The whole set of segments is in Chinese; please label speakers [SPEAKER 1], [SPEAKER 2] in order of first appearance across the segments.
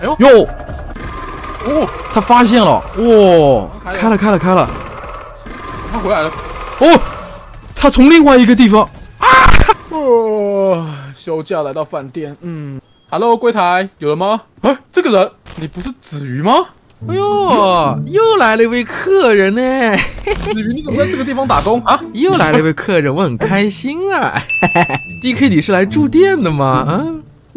[SPEAKER 1] 哎呦。
[SPEAKER 2] 哟，
[SPEAKER 1] 哦，
[SPEAKER 2] 他发现了，哇，
[SPEAKER 1] 开了。
[SPEAKER 2] 开了开了开了，
[SPEAKER 1] 他回来了。
[SPEAKER 2] 哦，他从另外一个地方。
[SPEAKER 1] 啊，哦，休假来到饭店，嗯，Hello，柜台有人吗？啊，这个人，你不是子瑜吗？
[SPEAKER 2] 哎呦，又来了一位客人呢，
[SPEAKER 1] 子瑜，你怎么在这个地方打工？啊？
[SPEAKER 2] 又来了一位客人，我很开心啊。DK，你是来住店的吗？啊，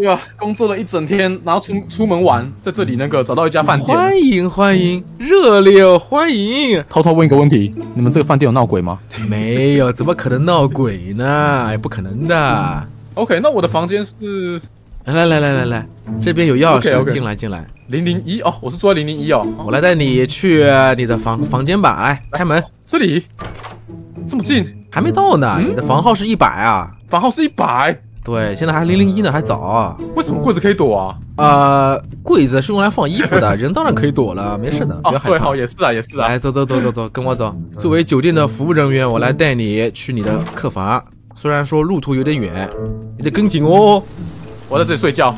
[SPEAKER 1] 对啊，工作了一整天，然后出出门玩，在这里那个找到一家饭店。
[SPEAKER 2] 欢迎欢迎，热烈欢迎。
[SPEAKER 1] 偷偷问一个问题，你们这个饭店有闹鬼吗
[SPEAKER 2] 没有，怎么可能闹鬼呢？哎，不可能的。
[SPEAKER 1] ？OK，那我的房间是
[SPEAKER 2] 来来来来来来，这边有钥匙进来进来。
[SPEAKER 1] 零零一哦，我是住在零零一哦。
[SPEAKER 2] 我来带你去你的房房间吧，来开门。
[SPEAKER 1] 这里这么近，
[SPEAKER 2] 还没到呢，
[SPEAKER 1] 嗯
[SPEAKER 2] 你的房号是一百啊。
[SPEAKER 1] 房号是一百，
[SPEAKER 2] 对，现在还零零一呢，还早啊。
[SPEAKER 1] 为什么柜子可以躲啊？
[SPEAKER 2] 呃，柜子是用来放衣服的，人当然可以躲了，没事的，不
[SPEAKER 1] 哦，对，
[SPEAKER 2] 要害怕
[SPEAKER 1] 好，。也是啊，也是啊。
[SPEAKER 2] 来，走走走走走，跟我走。作为酒店的服务人员，我来带你去你的客房。虽然说路途有点远，你得跟紧哦。
[SPEAKER 1] 我在这里睡觉。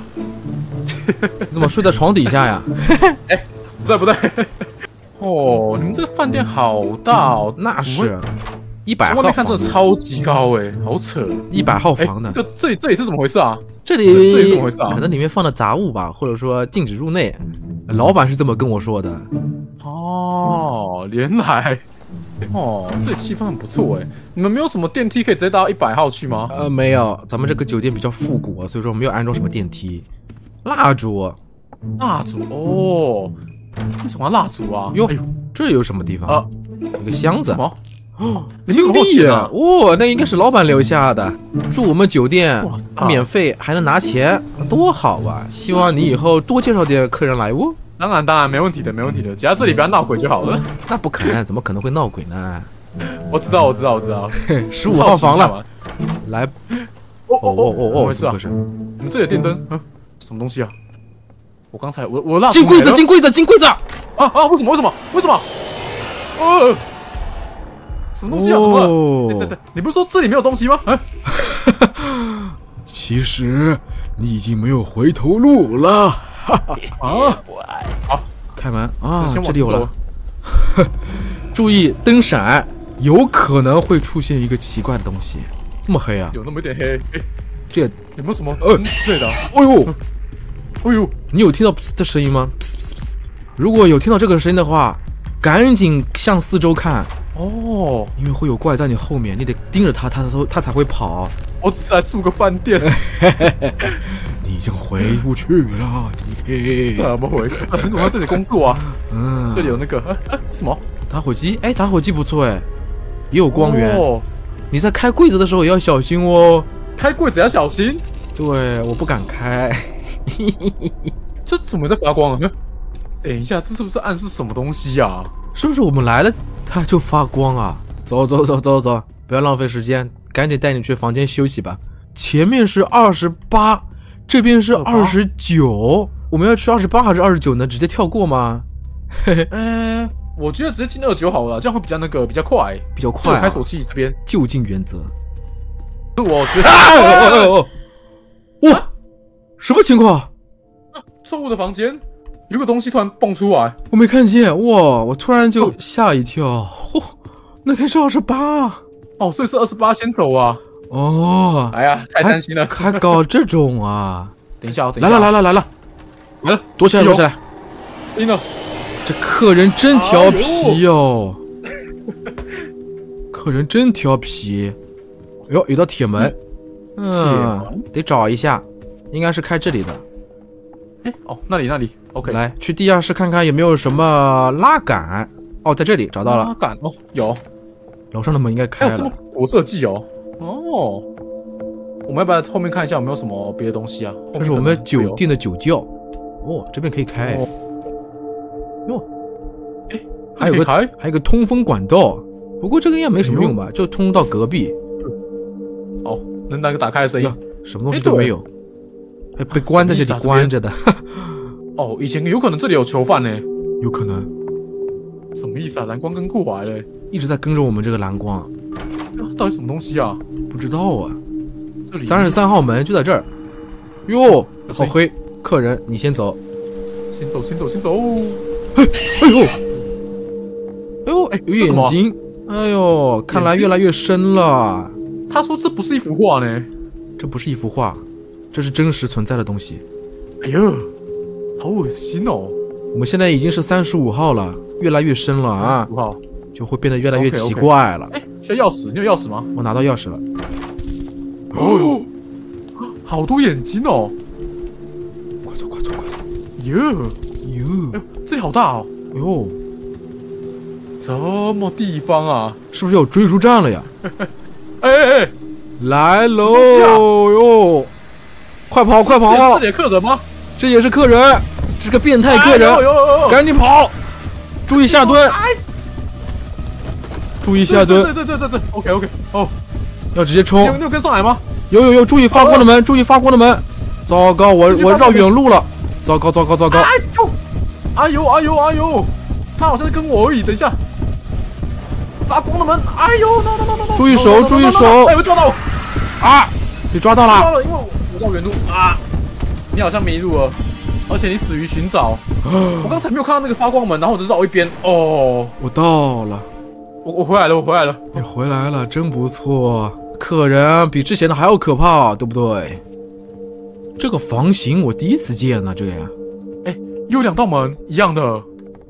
[SPEAKER 2] 你 怎么睡在床底下呀？
[SPEAKER 1] 哎不对不对。哦，你们这个饭店好大哦，
[SPEAKER 2] 那是一百号
[SPEAKER 1] 从外面看这超级高哎，好扯。
[SPEAKER 2] 一百号
[SPEAKER 1] 哎
[SPEAKER 2] 房呢，。
[SPEAKER 1] 这这里这里是怎么回事啊？
[SPEAKER 2] 这
[SPEAKER 1] 里这里
[SPEAKER 2] 里
[SPEAKER 1] 怎么回事啊
[SPEAKER 2] 可能里面放的杂物吧，或者说禁止入内。老板是这么跟我说的。
[SPEAKER 1] 哦，原来。哦，这里气氛很不错哎。你们没有什么电梯可以直接到一百号去吗？
[SPEAKER 2] 呃，没有，咱们这个酒店比较复古啊，所以说没有安装什么电梯。蜡烛，
[SPEAKER 1] 蜡烛哦，为什么蜡烛啊？
[SPEAKER 2] 哟这有什么地方？
[SPEAKER 1] 啊，
[SPEAKER 2] 有个箱子
[SPEAKER 1] 什。么？
[SPEAKER 2] 金币啊！哦，那应该是老板留下的。住我们酒店免费，还能拿钱，多好啊！希望你以后多介绍点客人来哦。
[SPEAKER 1] 当然当然没问题的，没问题的，只要这里不要闹鬼就好了。
[SPEAKER 2] 那不可能，怎么可能会闹鬼呢？
[SPEAKER 1] 我知道我知道我知道。
[SPEAKER 2] 十五号房了，来，
[SPEAKER 1] 哦
[SPEAKER 2] 哦哦哦哦，
[SPEAKER 1] 怎么回事？你们这里有电灯？嗯，什么东西啊？我刚才我我蜡烛
[SPEAKER 2] 金柜子，金柜子，金柜子！
[SPEAKER 1] 啊啊！为什么为什么为什么？呃，什么东西啊？怎么了？等等等，你不是说这里没有东西吗？啊，
[SPEAKER 2] 其实你已经没有回头路了。
[SPEAKER 1] 啊，好
[SPEAKER 2] 开门啊这里有了
[SPEAKER 1] 走。
[SPEAKER 2] 注意灯闪，有可能会出现一个奇怪的东西。这么黑啊？
[SPEAKER 1] 有那么一点黑。哎，
[SPEAKER 2] 这也，
[SPEAKER 1] 有没有什么
[SPEAKER 2] 呃
[SPEAKER 1] 灯之类的啊？
[SPEAKER 2] 哎呦，
[SPEAKER 1] 哎呦，
[SPEAKER 2] 你有听到噗的声音吗？如果有听到这个声音的话，赶紧向四周看，
[SPEAKER 1] 哦，
[SPEAKER 2] 因为会有怪在你后面，你得盯着他，他才他才会跑。
[SPEAKER 1] 我只是来住个饭店，
[SPEAKER 2] 你已经回不去了，DK。
[SPEAKER 1] 怎么回事？你怎么在这里工作啊？
[SPEAKER 2] 嗯，
[SPEAKER 1] 这里有那个，啊啊，这什么？
[SPEAKER 2] 打火机，哎，打火机不错哎，也有光源。
[SPEAKER 1] 哦，
[SPEAKER 2] 你在开柜子的时候也要小心哦。
[SPEAKER 1] 开柜子要小心。
[SPEAKER 2] 对，我不敢开。
[SPEAKER 1] 这怎么在发光啊？等一下，这是不是暗示什么东西呀、
[SPEAKER 2] 是不是我们来了它就发光啊？走走走走走，不要浪费时间，赶紧带你去房间休息吧。前面是二十八，这边是二十九，我们要去二十八还是二十九呢？直接跳过吗？
[SPEAKER 1] 嘿嘿嗯、我觉得直接进二九好了，这样会比较那个比较快。
[SPEAKER 2] 比较快、啊
[SPEAKER 1] 开锁，器这边，
[SPEAKER 2] 就近原则。
[SPEAKER 1] 我觉得
[SPEAKER 2] 哦哦哦哦！哇，什么情况？
[SPEAKER 1] 错误的房间有个东西突然蹦出来，
[SPEAKER 2] 我没看见哇！我突然就吓一跳，嚯、那该是二十八
[SPEAKER 1] 哦，所以是二十八先走啊！
[SPEAKER 2] 哦，
[SPEAKER 1] 哎呀，太担心了。
[SPEAKER 2] 还搞这种啊！
[SPEAKER 1] 等一下哦，等一下哦，
[SPEAKER 2] 来了来了来了，
[SPEAKER 1] 来了，
[SPEAKER 2] 躲起来
[SPEAKER 1] 哎呦
[SPEAKER 2] 躲起来！
[SPEAKER 1] 听了，
[SPEAKER 2] 这客人真调皮哟、客人真调皮。哟，有道铁门，嗯，得找一下，应该是开这里的。
[SPEAKER 1] 哎，哦，那里那里，OK，
[SPEAKER 2] 来，去地下室看看有没有什么拉杆。哦，在这里找到了，
[SPEAKER 1] 拉杆哦，有，
[SPEAKER 2] 楼上的门应该
[SPEAKER 1] 还
[SPEAKER 2] 开
[SPEAKER 1] 有这么
[SPEAKER 2] 了。
[SPEAKER 1] 国设计哦，哦。我们要不要后面看一下有没有什么别的东西啊？
[SPEAKER 2] 这是我们酒
[SPEAKER 1] 店。
[SPEAKER 2] 的酒窖。哦，这边可以开。
[SPEAKER 1] 哦
[SPEAKER 2] 哟，
[SPEAKER 1] 哎，
[SPEAKER 2] 还有个还有个通风管道，不过这个应该没什么用吧，就通到隔壁。
[SPEAKER 1] 哦，能那个打开的声音？
[SPEAKER 2] 什么东西都没有，还被关在这里关着的，
[SPEAKER 1] 哦，以前有可能这里有囚犯呢，
[SPEAKER 2] 有可能
[SPEAKER 1] 什么意思啊？蓝光跟过来嘞，
[SPEAKER 2] 一直在跟着我们这个蓝光，
[SPEAKER 1] 啊到底什么东西啊？
[SPEAKER 2] 不知道啊。
[SPEAKER 1] 这里
[SPEAKER 2] 三十三号门就在这儿。哟，好黑，客人你先走。
[SPEAKER 1] 先走，先走，先走。
[SPEAKER 2] 哎呦，哎呦，哎，有眼睛，哎呦，看来越来越深了。
[SPEAKER 1] 他说这不是一幅画呢。
[SPEAKER 2] 这不是一幅画，这是真实存在的东西。
[SPEAKER 1] 哎呦，好恶心哦！
[SPEAKER 2] 我们现在已经是三十五号了，越来越深了啊，
[SPEAKER 1] 五号，
[SPEAKER 2] 就会变得越来越奇怪了。
[SPEAKER 1] 哎，需要钥匙？你有钥匙吗？
[SPEAKER 2] 我拿到钥匙了，
[SPEAKER 1] 哦，好多眼睛哦！
[SPEAKER 2] 快走快走快走！
[SPEAKER 1] 哟，
[SPEAKER 2] 哟
[SPEAKER 1] 哎呦，这里好大哦！
[SPEAKER 2] 哟，
[SPEAKER 1] 什么地方啊？
[SPEAKER 2] 是不是有追逐战了呀？
[SPEAKER 1] 哎哎哎，
[SPEAKER 2] 来喽哟！快跑快跑
[SPEAKER 1] 这！里的客人吗？
[SPEAKER 2] 这也是客人，这是个变态客
[SPEAKER 1] 哎
[SPEAKER 2] 人，赶紧跑！注意下蹲，
[SPEAKER 1] 哎，
[SPEAKER 2] 注意下蹲，
[SPEAKER 1] 对对对对对，OK OK，哦，
[SPEAKER 2] 要直接冲
[SPEAKER 1] 有有跟上来吗？
[SPEAKER 2] 有有有，注意发光的门，注意发光的门！糟糕，我我绕远路了！糟糕糟糕糟糕！
[SPEAKER 1] 哎呦，哎呦哎呦哎呦，他好像是跟我而已。等一下，发光的门，哎呦，no no no no no，
[SPEAKER 2] 注意手注意手
[SPEAKER 1] 哎，我抓到我，
[SPEAKER 2] 啊，被抓到了！
[SPEAKER 1] 抓到了，因为我我绕远路啊，你好像迷路了，而且你死于寻找。我刚才没有看到那个发光门，然后我只绕一边。哦，
[SPEAKER 2] 我到了，
[SPEAKER 1] 我我回来了，我回来了。
[SPEAKER 2] 你回来了，真不错。可人比之前的还要可怕，对不对？这个房型我第一次见呢，这个呀，
[SPEAKER 1] 哎，又有两道门一样的，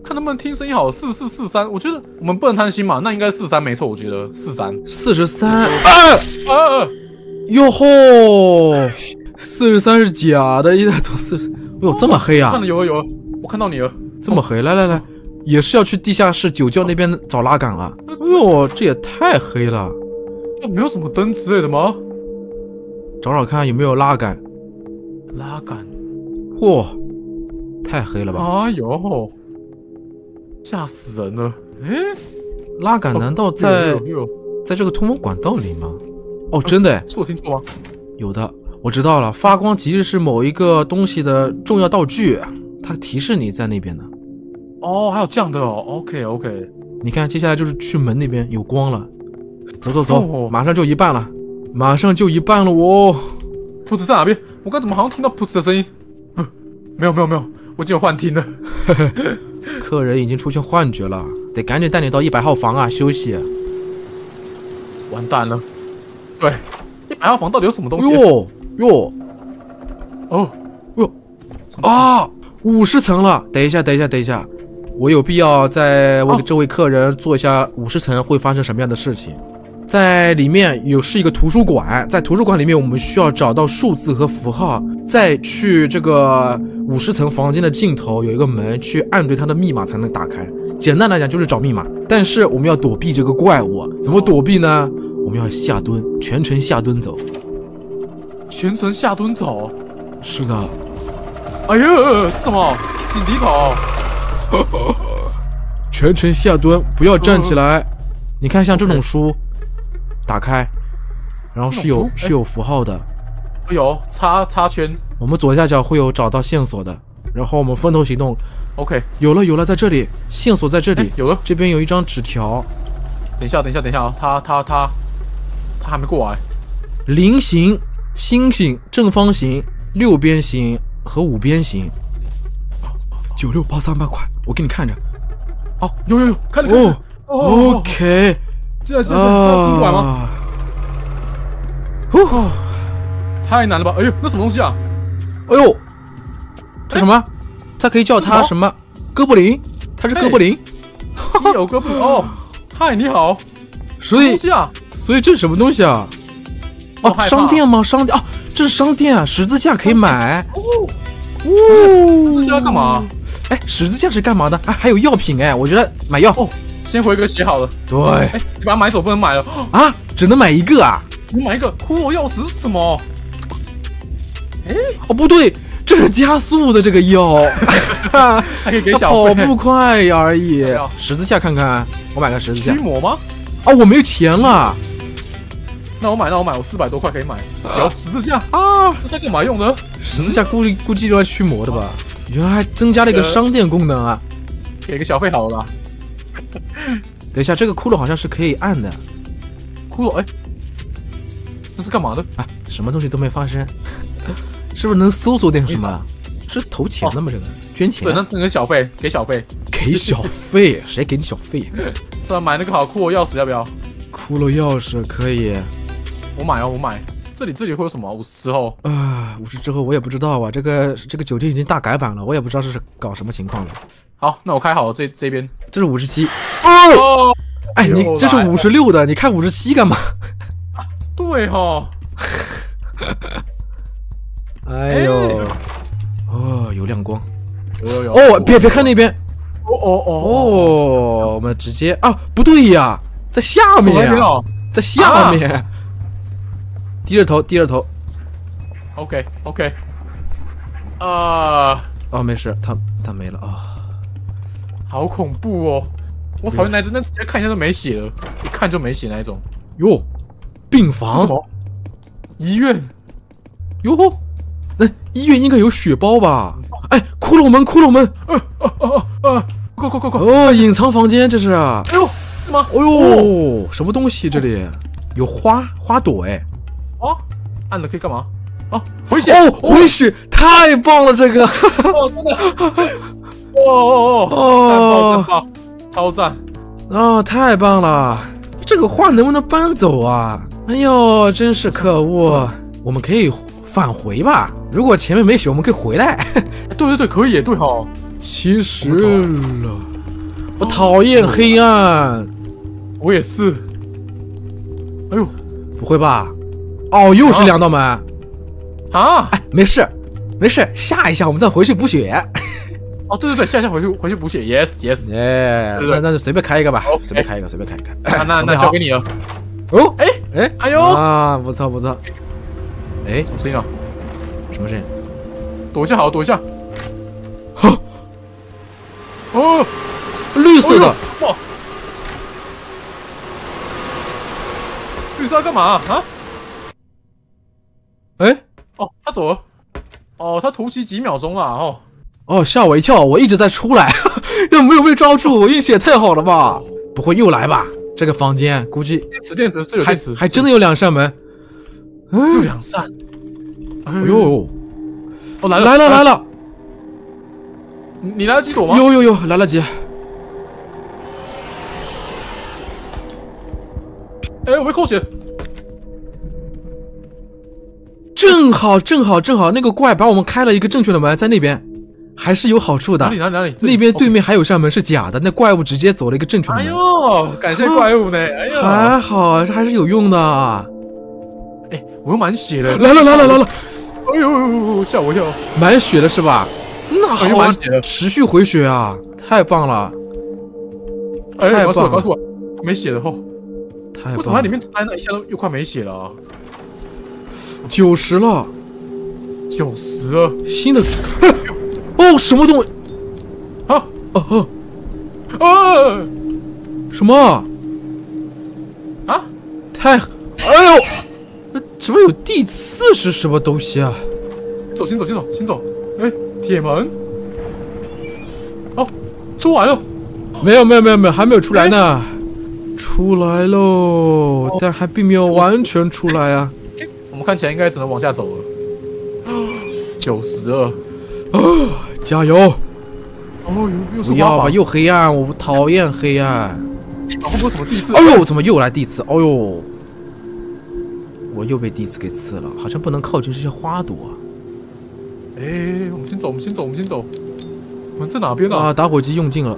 [SPEAKER 1] 看能不能听声音好。四四四三，我觉得我们不能贪心嘛，那应该四三没错，我觉得四三。
[SPEAKER 2] 四十三，啊，
[SPEAKER 1] 啊，
[SPEAKER 2] 哟吼，四十三是假的，一代走四十，哎呦，这么黑啊
[SPEAKER 1] 看，到有了有了，我看到你了。
[SPEAKER 2] 这么黑，来来来，也是要去地下室酒窖那边找拉杆了。哎呦，这也太黑了，
[SPEAKER 1] 没有什么灯之类的吗？
[SPEAKER 2] 找找看有没有拉杆。
[SPEAKER 1] 拉杆。
[SPEAKER 2] 嚯，太黑了吧？
[SPEAKER 1] 哎呦，吓死人了！哎，
[SPEAKER 2] 拉杆难道在在这个通风管道里吗？哦，真的哎，
[SPEAKER 1] 是我听错吗？
[SPEAKER 2] 有的，我知道了。发光其实是某一个东西的重要道具，它提示你在那边的。
[SPEAKER 1] 哦，还有这样的哦。OK OK，
[SPEAKER 2] 你看，接下来就是去门那边有光了，走走走，
[SPEAKER 1] 哦
[SPEAKER 2] 马上就一半了，马上就一半了哦。
[SPEAKER 1] 铺子在哪边？我刚怎么好像听到铺子的声音？哼，没有没有没有，我已经有幻听了。
[SPEAKER 2] 客人已经出现幻觉了，得赶紧带你到一百号房啊休息。
[SPEAKER 1] 完蛋了。对，一百号房到底有什么东西？
[SPEAKER 2] 哟哟
[SPEAKER 1] 哦，
[SPEAKER 2] 哟啊，五十层了！等一下，等一下，等一下，我有必要在我这位客人做一下五十层会发生什么样的事情。在里面有是一个图书馆，在图书馆里面，我们需要找到数字和符号，再去这个五十层房间的尽头有一个门，去按对它的密码才能打开。简单来讲就是找密码，但是我们要躲避这个怪物，怎么躲避呢？我们要下蹲，全程下蹲走。
[SPEAKER 1] 全程下蹲走。
[SPEAKER 2] 是的，
[SPEAKER 1] 哎呀，这什么？紧急跑。
[SPEAKER 2] 全程下蹲，不要站起来。你看，像这种书，打开，然后是有是有符号的。
[SPEAKER 1] 哎呦，插插圈。
[SPEAKER 2] 我们左下角会有找到线索的，然后我们分头行动。
[SPEAKER 1] OK，
[SPEAKER 2] 有了有了，在这里，线索在这里。
[SPEAKER 1] 哎有了。
[SPEAKER 2] 这边有一张纸条，
[SPEAKER 1] 等一下，等一下，等一下啊！他他他他还没过来。
[SPEAKER 2] 菱形、星星、正方形、六边形和五边形。九六八三八块，我给你看着。
[SPEAKER 1] 哦，有有有，看着看
[SPEAKER 2] 哦
[SPEAKER 1] 了。哦
[SPEAKER 2] ，OK，
[SPEAKER 1] 进来进来进来，他听过来吗？
[SPEAKER 2] 啊，呼。
[SPEAKER 1] 太难了吧！哎呦，那什么东西啊？
[SPEAKER 2] 哎呦，这什么？它可以叫它什么？哥布林，它是哥布林，
[SPEAKER 1] 你有个不哦，嗨，你好，
[SPEAKER 2] 所以
[SPEAKER 1] 啊？
[SPEAKER 2] 所以这是什么东西啊？哦，商店吗？商店哦，这是商店啊，十字架可以买。
[SPEAKER 1] 哦，
[SPEAKER 2] 哦
[SPEAKER 1] 十字架干嘛？
[SPEAKER 2] 哎，十字架是干嘛的？哎，还有药品哎，我觉得买药。
[SPEAKER 1] 哦，先回个血好了。
[SPEAKER 2] 对
[SPEAKER 1] 哎，你把它买走，不能买了。哦
[SPEAKER 2] 啊，只能买一个啊。
[SPEAKER 1] 你买一个骷髅钥匙是什么？
[SPEAKER 2] 哎哦，不对，这是加速的这个药，
[SPEAKER 1] 还可以给
[SPEAKER 2] 它
[SPEAKER 1] 小。
[SPEAKER 2] 跑不快而已。十字架看看，我买个十字架
[SPEAKER 1] 驱。魔吗？
[SPEAKER 2] 啊，我没有钱了
[SPEAKER 1] 那我买，那我买，我四百多块可以买。有十字架，
[SPEAKER 2] 啊。
[SPEAKER 1] 这是干嘛用的？
[SPEAKER 2] 十字架估计估计用来驱魔的吧？原来还增加了一个
[SPEAKER 1] 呃
[SPEAKER 2] 商店功能啊！
[SPEAKER 1] 给个小费好了啦。
[SPEAKER 2] 等一下，这个骷髅好像是可以按的
[SPEAKER 1] 骷髅，哎，那是干嘛的？
[SPEAKER 2] 啊，什么东西都没发生，是不是能搜索点什么？是投钱的吗？这个捐钱
[SPEAKER 1] 对，那那个小费给小费，
[SPEAKER 2] 给小费，谁给你小费？
[SPEAKER 1] 算了？买那个好酷髅钥匙要不要？
[SPEAKER 2] 骷髅钥匙可以
[SPEAKER 1] 我买哦，我买。这里这里会有什么？五十之后
[SPEAKER 2] 啊，五十之后我也不知道啊。这个这个酒店已经大改版了，我也不知道是搞什么情况了。
[SPEAKER 1] 好，那我开好了这这边。
[SPEAKER 2] 这是五十七，
[SPEAKER 1] 哦，
[SPEAKER 2] 哎，你这是五十六的，你开五十七干嘛？
[SPEAKER 1] 对哦。
[SPEAKER 2] 哎呦，哦，有亮光。
[SPEAKER 1] 有有有。
[SPEAKER 2] 哦，别别看那边。
[SPEAKER 1] 哦哦哦
[SPEAKER 2] 哦，我们直接啊，不对呀，在下面啊，在下面。低着头，低着头。
[SPEAKER 1] OK OK。啊，
[SPEAKER 2] 哦，没事，他他没了啊。
[SPEAKER 1] 好恐怖哦！我讨厌那只，那直接看一下就没血了，一看就没血那一种。
[SPEAKER 2] 哟，病房？
[SPEAKER 1] 什么？医院？
[SPEAKER 2] 哟，那医院应该有血包吧？哎，骷髅门，骷髅门！
[SPEAKER 1] 呃呃呃呃，快快快快！
[SPEAKER 2] 哦，隐藏房间这是？
[SPEAKER 1] 哎呦，怎么？
[SPEAKER 2] 哎呦，什么东西？这里有花花朵哎。
[SPEAKER 1] 哦，按了可以干嘛？哦，回血
[SPEAKER 2] 哦，回血，太棒了，这个，
[SPEAKER 1] 哦，真的，哦哦哦哦，超赞
[SPEAKER 2] 啊，太棒了，这个画能不能搬走啊？哎呦，真是可恶，我们可以返回吧？如果前面没血，我们可以回来。
[SPEAKER 1] 对对对，可以，对哈。
[SPEAKER 2] 其实了，我讨厌黑暗，
[SPEAKER 1] 我也是。哎呦，
[SPEAKER 2] 不会吧？哦，又是两道门
[SPEAKER 1] 啊！
[SPEAKER 2] 哎，没事，没事，下一下我们再回去补血。
[SPEAKER 1] 哦，对对对，下一下回去回去补血，yes yes，
[SPEAKER 2] 耶，那那就随便开一个吧，随便开一个，随便开一个。
[SPEAKER 1] 那那 那交给你了。
[SPEAKER 2] 哦，
[SPEAKER 1] 哎哎，哎呦
[SPEAKER 2] 啊，不错不错。哎，
[SPEAKER 1] 什么声音啊？
[SPEAKER 2] 什么声音？
[SPEAKER 1] 躲一下，好，躲一下。呵，哦，
[SPEAKER 2] 绿色的。
[SPEAKER 1] 哇，绿色要干嘛啊？
[SPEAKER 2] 哎，
[SPEAKER 1] 哦，他走了。哦，他突袭几秒钟了哦。
[SPEAKER 2] 哦，吓我一跳，我一直在出来，又没有被抓住，我运气也太好了吧？不会又来吧？这个房间估计
[SPEAKER 1] 电池电池是有电池，
[SPEAKER 2] 还真的有两扇门，
[SPEAKER 1] 有两扇。
[SPEAKER 2] 哎呦，
[SPEAKER 1] 哦来了
[SPEAKER 2] 来了来了，
[SPEAKER 1] 你来得及躲吗？
[SPEAKER 2] 有有有，来得及。
[SPEAKER 1] 哎，我被扣血。
[SPEAKER 2] 正好，正好，正好，那个怪把我们开了一个正确的门，在那边，还是有好处的。
[SPEAKER 1] 哪里哪里哪里？
[SPEAKER 2] 那边对面还有扇门是假的，那怪物直接走了一个正确的门。
[SPEAKER 1] 哎呦，感谢怪物呢！哎呦，
[SPEAKER 2] 还好，这还是有用的。
[SPEAKER 1] 哎，我又满血了。
[SPEAKER 2] 来了来了来了！
[SPEAKER 1] 哎呦，吓我一跳！
[SPEAKER 2] 满血了是吧？那好，持续回血啊，太棒了！
[SPEAKER 1] 太棒了！告诉我，没血了后。
[SPEAKER 2] 太棒！
[SPEAKER 1] 为什么在里面待那一下都又快没血了？
[SPEAKER 2] 九十了，
[SPEAKER 1] 九十了，
[SPEAKER 2] 新的，哦，什么东西？
[SPEAKER 1] 啊
[SPEAKER 2] 啊
[SPEAKER 1] 啊！
[SPEAKER 2] 什么？
[SPEAKER 1] 啊？
[SPEAKER 2] 太，哎呦，怎么有地刺是什么东西啊？
[SPEAKER 1] 走，先走，先走，先走。哎，铁门。哦，出来了。
[SPEAKER 2] 没有，没有，没有，没有，还没有出来呢。出来喽，但还并没有完全出来啊。
[SPEAKER 1] 看起来应该只能往下走了。九十二，
[SPEAKER 2] 啊，加油！
[SPEAKER 1] 哦，又又是
[SPEAKER 2] 要吧，又黑暗，我不讨厌黑暗。
[SPEAKER 1] 会不会什么地刺？
[SPEAKER 2] 哎呦，怎么又来地刺？哎呦，我又被地刺给刺了，好像不能靠近这些花朵。
[SPEAKER 1] 哎，我们先走，我们先走，我们先走。我们在哪边呢？
[SPEAKER 2] 啊，打火机用尽了。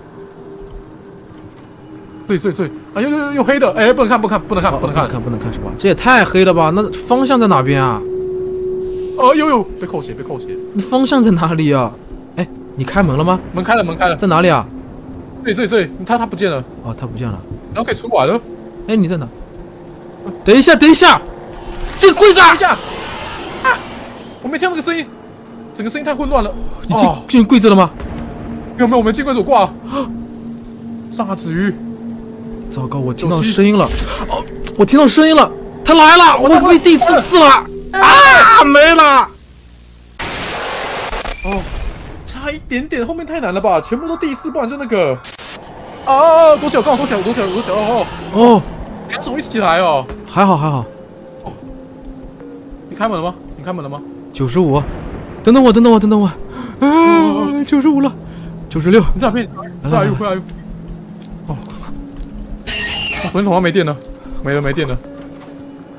[SPEAKER 1] 对对对，啊，又又又又黑的，哎，不能看，不能看，不能看，不能看，
[SPEAKER 2] 看不能看是吧？这也太黑了吧？那方向在哪边啊？
[SPEAKER 1] 哦，呦呦，被扣血，被扣血。
[SPEAKER 2] 那方向在哪里啊？哎，你开门了吗？
[SPEAKER 1] 门开了，门开了，
[SPEAKER 2] 在哪里啊？
[SPEAKER 1] 对对对，他他不见了。
[SPEAKER 2] 哦，他不见了。
[SPEAKER 1] 然后可以出来了。
[SPEAKER 2] 哎，你在哪？等一下，等一下，这个柜子。
[SPEAKER 1] 等一下。啊！我没听到那个声音，整个声音太混乱了。
[SPEAKER 2] 你进进柜子了吗？
[SPEAKER 1] 没有没有，我们进柜子挂啊。沙子鱼。
[SPEAKER 2] 糟糕，我听到声音了！哦，我听到声音了，他来了！我被第四次了！啊，没了！
[SPEAKER 1] 哦，差一点点，后面太难了吧？全部都第四，不然就那个……啊，躲起来，刚好躲起来，躲起来，躲起来！哦
[SPEAKER 2] 哦，
[SPEAKER 1] 两种一起来哦，
[SPEAKER 2] 还好还好。
[SPEAKER 1] 哦，你开门了吗？你开门了吗？
[SPEAKER 2] 九十五，等等我，等等我，等等我。啊，九十五了，九十六，
[SPEAKER 1] 你在哪边？
[SPEAKER 2] 来来
[SPEAKER 1] Where are you? Where are you? 哦，手电筒上没电了，没了没电了。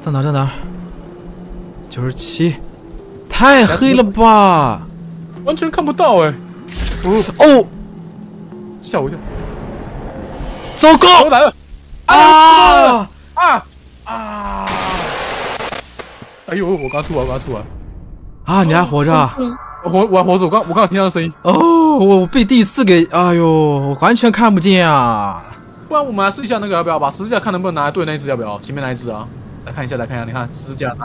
[SPEAKER 2] 在哪在哪？九十七，太黑了吧！
[SPEAKER 1] 完全看不到哎、哦，
[SPEAKER 2] 哦，
[SPEAKER 1] 吓我一跳！
[SPEAKER 2] 糟糕
[SPEAKER 1] 我来了！
[SPEAKER 2] 啊！
[SPEAKER 1] 啊啊！哎呦，我刚出完，我刚出完，
[SPEAKER 2] 啊，你还活着啊？
[SPEAKER 1] 我活我还活着，我刚我刚听到声音，
[SPEAKER 2] 哦，我被第四给，哎呦，我完全看不见啊！
[SPEAKER 1] 不然我们来试一下那个要不要把十字架看能不能拿来对那一只要不要？前面那一只啊，来看一下，来看一下，你看十字架拿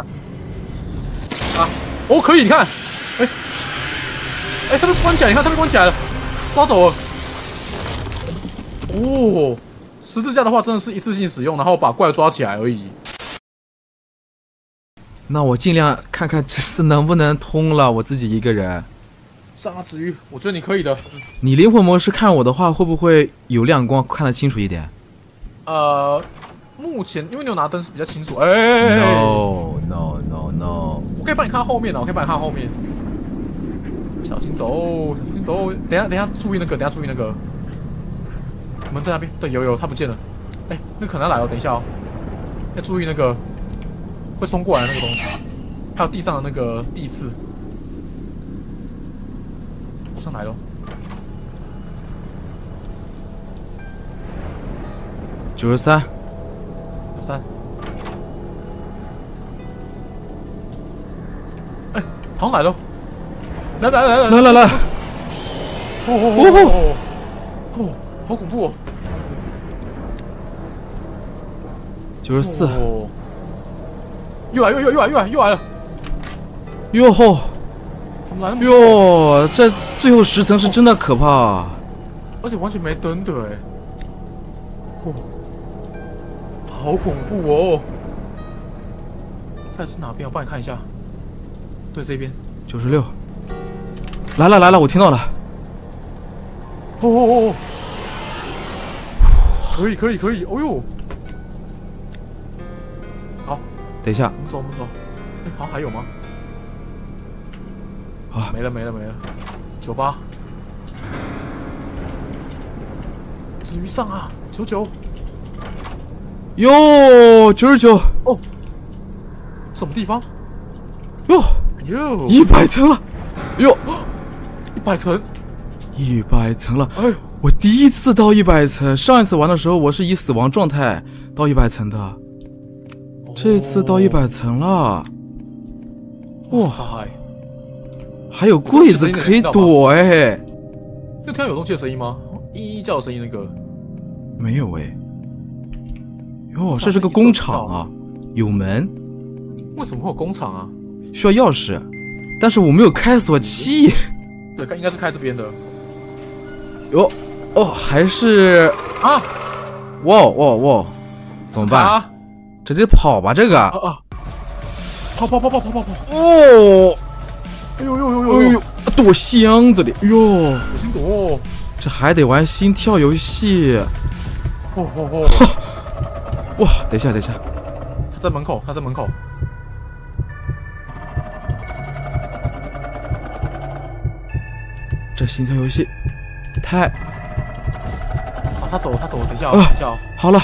[SPEAKER 1] 啊，哦可以，你看，哎哎，它被关起来，你看它被关起来了，抓走了。哦，十字架的话真的是一次性使用，然后把怪抓起来而已。
[SPEAKER 2] 那我尽量看看这次能不能通了，我自己一个人。
[SPEAKER 1] 上啊，子瑜，我觉得你可以的。
[SPEAKER 2] 你灵魂模式看我的话，会不会有亮光，看得清楚一点
[SPEAKER 1] 呃，目前因为你有拿灯是比较清楚。哎、
[SPEAKER 2] ？No no no no！
[SPEAKER 1] 我可以帮你看后面的，我可以帮你看后面。小心走，小心走。等一下，等一下，注意那个，等一下注意那个。门在那边，对，有有，他不见了。哎、那可能要来了，等一下哦，要注意那个会冲过来的那个东西，还有地上的那个地刺。我上来了，
[SPEAKER 2] 九十三，
[SPEAKER 1] 有三。哎、好像来了，来来来来。
[SPEAKER 2] 来来来，
[SPEAKER 1] 哦哦哦哦，好恐怖哦！
[SPEAKER 2] 九十四，
[SPEAKER 1] 哦，又来又又又来又来又来了，
[SPEAKER 2] 哟吼，
[SPEAKER 1] 怎么来那么多？
[SPEAKER 2] 哟，这最后十层是真的可怕。
[SPEAKER 1] 而且完全没灯的哎，哦，好恐怖哦！再是哪边？我帮你看一下。对，这边。
[SPEAKER 2] 九十六，来了来了，我听到了。
[SPEAKER 1] 哦哦哦哦！可以可以可以，哦呦！好，
[SPEAKER 2] 等一下，
[SPEAKER 1] 我们走我们走。哎，好还有吗？
[SPEAKER 2] 啊
[SPEAKER 1] 没了没了没了。九八。子鱼上啊！九九。
[SPEAKER 2] 哟，九十九，
[SPEAKER 1] 哦，什么地方？
[SPEAKER 2] 哟，
[SPEAKER 1] 哎呦，
[SPEAKER 2] 一百层了，哟，
[SPEAKER 1] 一百层！
[SPEAKER 2] 一百层了。
[SPEAKER 1] 哎，
[SPEAKER 2] 我第一次到一百层，上一次玩的时候我是以死亡状态到一百层的，这次到一百层了，哇
[SPEAKER 1] 塞！
[SPEAKER 2] 还有柜子可以躲哎。
[SPEAKER 1] 就听到有东西的声音吗？咿咿叫的声音那个。
[SPEAKER 2] 没有哎。哟，这是个工厂啊，有门，
[SPEAKER 1] 为什么会有工厂啊？
[SPEAKER 2] 需要钥匙，但是我没有开锁器。
[SPEAKER 1] 对，应该是开这边的
[SPEAKER 2] 哟，哦，还是
[SPEAKER 1] 啊！
[SPEAKER 2] 哇哇哇，怎么办？
[SPEAKER 1] 啊
[SPEAKER 2] 这得跑吧，这个。
[SPEAKER 1] 啊啊！跑跑跑跑跑跑跑！
[SPEAKER 2] 哦，
[SPEAKER 1] 哎呦呦呦呦呦！
[SPEAKER 2] 哎呦，躲箱子里。哟，
[SPEAKER 1] 小心躲！
[SPEAKER 2] 这还得玩心跳游戏。
[SPEAKER 1] 哦哦哦！
[SPEAKER 2] 哇，等一下，等一下，
[SPEAKER 1] 他在门口，他在门口。
[SPEAKER 2] 这心跳游戏太
[SPEAKER 1] 啊，他走，他走了，等一下哦，
[SPEAKER 2] 啊
[SPEAKER 1] 等一下哦。
[SPEAKER 2] 好了，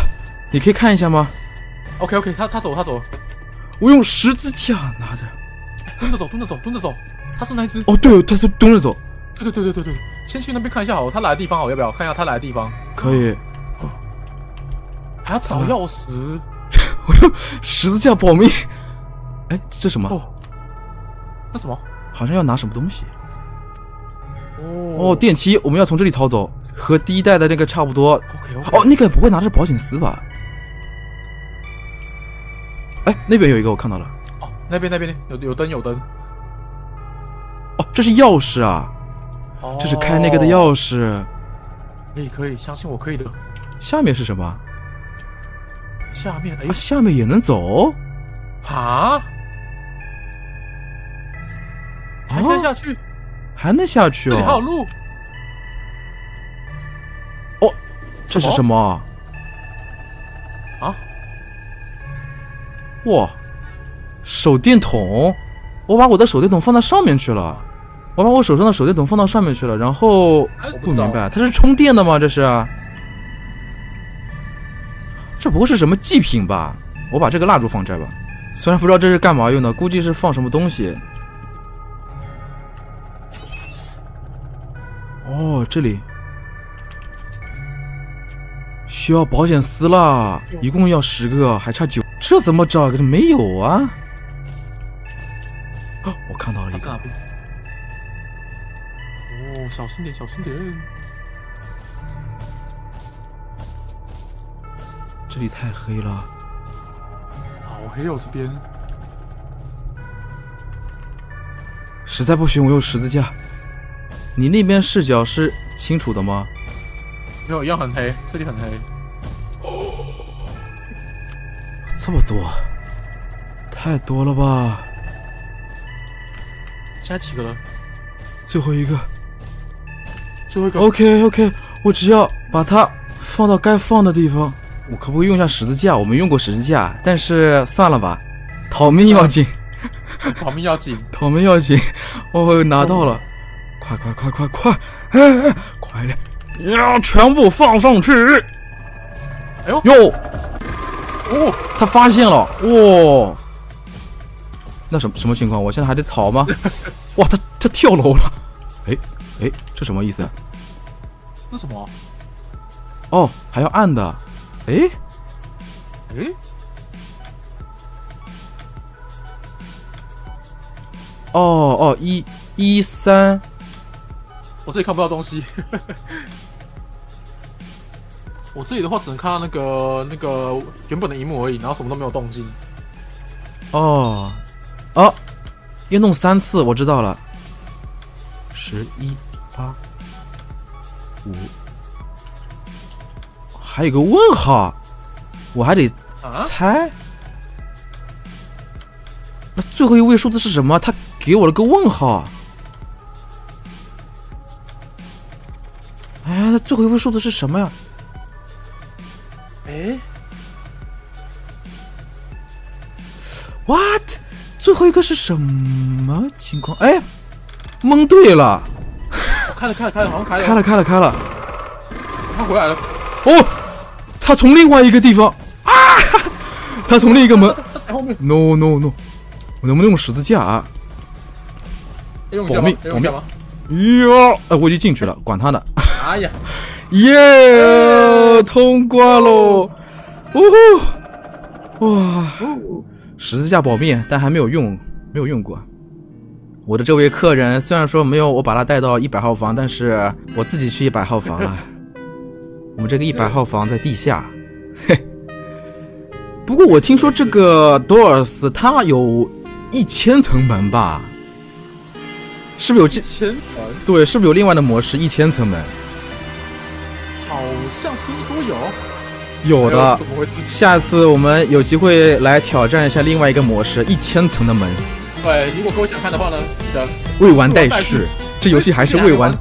[SPEAKER 2] 你可以看一下吗
[SPEAKER 1] ？OK OK，他他走，他走。
[SPEAKER 2] 我用十字架拿着。
[SPEAKER 1] 蹲着走，蹲着走，蹲着走。他是那一只。
[SPEAKER 2] 哦，对，他是蹲着走，
[SPEAKER 1] 对对对对对对，先去那边看一下好了，他来的地方好，要不要看一下他来的地方？
[SPEAKER 2] 可以。
[SPEAKER 1] 还要找钥匙
[SPEAKER 2] 我用十字架保命。哎，这什么？
[SPEAKER 1] 哦。那什么？
[SPEAKER 2] 好像要拿什么东西。
[SPEAKER 1] 哦
[SPEAKER 2] 哦，电梯，我们要从这里逃走，和第一代的那个差不多。哦，那个不会拿着保险丝吧？哎，那边有一个，我看到了。
[SPEAKER 1] 哦，那边那边有有灯有灯。
[SPEAKER 2] 哦，这是钥匙啊，
[SPEAKER 1] 哦，
[SPEAKER 2] 这是开那个的钥匙。
[SPEAKER 1] 可以可以，相信我可以的。
[SPEAKER 2] 下面是什么？
[SPEAKER 1] 下面哎
[SPEAKER 2] 啊，下面也能走？
[SPEAKER 1] 啊，还能下去，
[SPEAKER 2] 还能下去
[SPEAKER 1] 这里还有
[SPEAKER 2] 哦？
[SPEAKER 1] 路。
[SPEAKER 2] 哦，这是什么啊？
[SPEAKER 1] 啊？
[SPEAKER 2] 哇，手电筒！我把我的手电筒放到上面去了。我把我手上的手电筒放到上面去了，然后
[SPEAKER 1] 我
[SPEAKER 2] 不明白，它是充电的吗？这是？这不会是什么祭品吧？我把这个蜡烛放这儿吧。虽然不知道这是干嘛用的，估计是放什么东西。哦，这里需要保险丝啦，一共要十个，还差九，这怎么找？没有啊！哦，我看到了一个？
[SPEAKER 1] 哦，小心点，小心点。
[SPEAKER 2] 这里太黑了。
[SPEAKER 1] 好黑哦，这边。
[SPEAKER 2] 实在不行，我用十字架。你那边视角是清楚的吗？
[SPEAKER 1] 没有，一样很黑，这里很黑。
[SPEAKER 2] 哦这么多，太多了吧？
[SPEAKER 1] 加几个了？
[SPEAKER 2] 最后一个。
[SPEAKER 1] 最后一个。
[SPEAKER 2] OK OK，我只要把它放到该放的地方。我可不可以用一下十字架？我没用过十字架，但是算了吧，逃命要紧，
[SPEAKER 1] 逃命要紧。
[SPEAKER 2] 逃命要紧。哦，拿到了，快快快快快，哎哎，快点，呀全部放上去。
[SPEAKER 1] 哎呦
[SPEAKER 2] 哟，
[SPEAKER 1] 哦，
[SPEAKER 2] 他发现了，哇、那什么什么情况？我现在还得逃吗？哇，他他跳楼了，哎哎，这什么意思啊？
[SPEAKER 1] 这什么？
[SPEAKER 2] 哦，还要按的，哎，
[SPEAKER 1] 哎，
[SPEAKER 2] 哦哦，一一三，
[SPEAKER 1] 我这里看不到东西。我这里的话只能看到那个那个原本的荧幕而已，然后什么都没有动静。
[SPEAKER 2] 哦哦，要弄三次，我知道了，十一八五，还有个问号，我还得
[SPEAKER 1] 啊？
[SPEAKER 2] 猜。那最后一位数字是什么？他给我了个问号。哎，那最后一位数字是什么呀？
[SPEAKER 1] 哎
[SPEAKER 2] ，What？最后一个是什么情况？哎，蒙对了，
[SPEAKER 1] 开了开了开了，好像开了。
[SPEAKER 2] 开了，开了，开了。
[SPEAKER 1] 他回来了。
[SPEAKER 2] 哦，他从另外一个地方啊，他从另一个门。No No No，我能不能用十字架啊？
[SPEAKER 1] 用
[SPEAKER 2] 保命
[SPEAKER 1] 用一下吗？
[SPEAKER 2] 哟，哎，我已经进去了，管他呢。
[SPEAKER 1] 哎呀，
[SPEAKER 2] 耶，通关喽！呜呼，哇，十字架保命，但还没有用，没有用过。我的这位客人虽然说没有我把他带到一百号房，但是我自己去一百号房了。我们这个一百号房在地下，嘿。不过我听说这个 Doors 它有一千层门吧？是不是有这？
[SPEAKER 1] 千层
[SPEAKER 2] 对，是不是有另外的模式一千层门？
[SPEAKER 1] 好像听说有。
[SPEAKER 2] 有的？下次我们有机会来挑战一下另外一个模式，一千层的门，
[SPEAKER 1] 对，如果各位想看的话呢，记得
[SPEAKER 2] 未完待续。这游戏还是未完。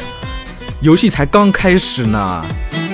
[SPEAKER 2] 游戏才刚开始呢。
[SPEAKER 1] 嗯